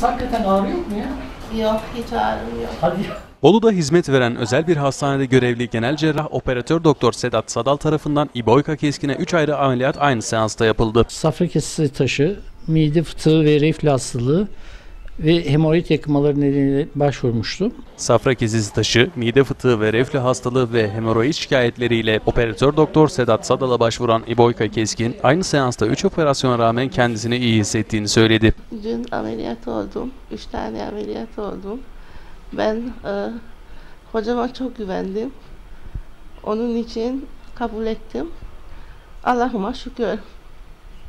Kolunuzdaki hakikaten ağrı yok mu ya? Yok hiç ağrım yok. Hadi. Bolu'da hizmet veren özel bir hastanede görevli genel cerrah operatör doktor Sedat Sadal tarafından İboyka Keskin'e 3 ayrı ameliyat aynı seansta yapıldı. Safra kesesi taşı, mide fıtığı ve reflü hastalığı ve hemoroid yakınmaları nedeniyle başvurmuştum. Safra kesesi taşı, mide fıtığı ve reflü hastalığı ve hemoroid şikayetleriyle operatör doktor Sedat Sadal'a başvuran İboyka Keskin, aynı seansta 3 operasyona rağmen kendisini iyi hissettiğini söyledi. Dün ameliyat oldum. Üç tane ameliyat oldum. Ben e, hocama çok güvendim. Onun için kabul ettim. Allah'ıma şükür.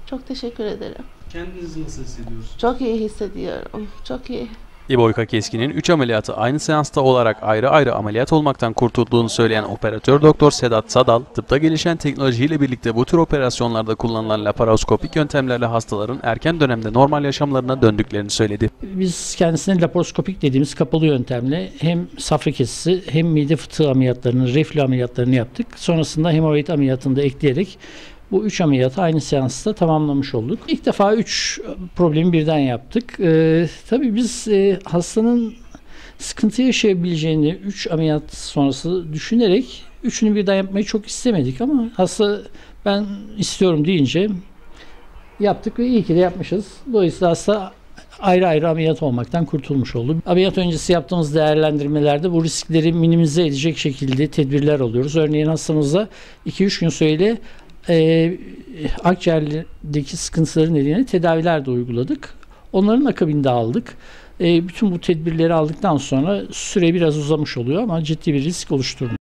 Çok teşekkür ederim. Kendinizi nasıl hissediyorsunuz? Çok iyi hissediyorum. Çok iyi. İboyka Keskin'in 3 ameliyatı aynı seansta olarak ayrı ayrı ameliyat olmaktan kurtulduğunu söyleyen operatör doktor Sedat Sadal, tıpta gelişen teknolojiyle birlikte bu tür operasyonlarda kullanılan laparoskopik yöntemlerle hastaların erken dönemde normal yaşamlarına döndüklerini söyledi. Biz kendisine laparoskopik dediğimiz kapalı yöntemle hem safra kesesi hem mide fıtığı ameliyatlarını, reflü ameliyatlarını yaptık. Sonrasında hemoroid ameliyatını da ekleyerek bu üç ameliyatı aynı seansta tamamlamış olduk. İlk defa üç problemi birden yaptık. Ee, tabii biz e, hastanın sıkıntı yaşayabileceğini 3 ameliyat sonrası düşünerek üçünü birden yapmayı çok istemedik ama hasta ben istiyorum deyince yaptık ve iyi ki de yapmışız. Dolayısıyla hasta ayrı ayrı ameliyat olmaktan kurtulmuş oldu. Ameliyat öncesi yaptığımız değerlendirmelerde bu riskleri minimize edecek şekilde tedbirler alıyoruz. Örneğin hastamızda 2-3 gün süreyle e, akciğerdeki sıkıntıları nedeniyle tedaviler de uyguladık. Onların akabinde aldık. E, bütün bu tedbirleri aldıktan sonra süre biraz uzamış oluyor ama ciddi bir risk oluşturmuyor.